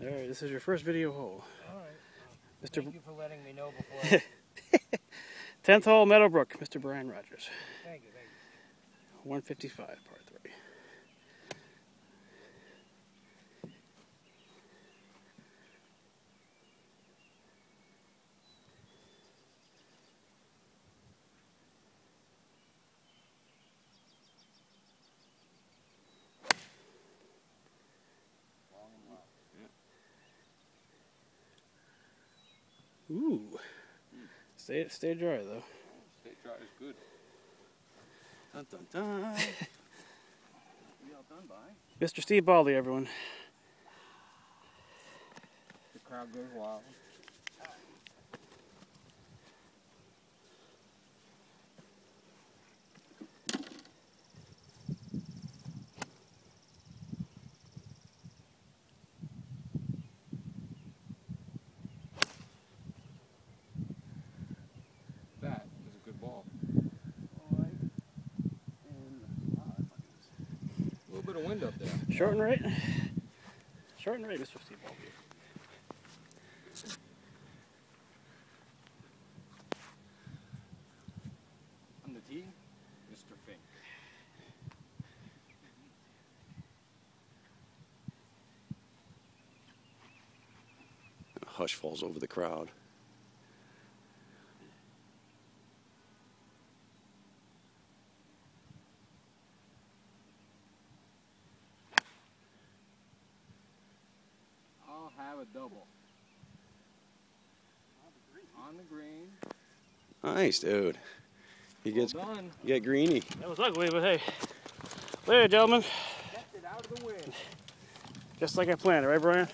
All right, this is your first video hole. All right. Mr. Thank you for letting me know before. 10th hole, Meadowbrook, Mr. Brian Rogers. thank you, thank you. 155, par 3. Ooh. Stay, stay dry though. Stay dry is good. Dun, dun, dun. We all done by. Mr. Steve Baldy, everyone. The crowd goes wild. That is a good ball. A little bit of wind up there. Short and right. Short and right, Mr. Steve Baldy. On the tee, Mr. Fink. A hush falls over the crowd. Have a double. On the green. Nice, dude. He Well gets done. you get greenie. That was ugly, but hey. Later, gentlemen. Kept it out of the wind. Just like I planned, right, Brian?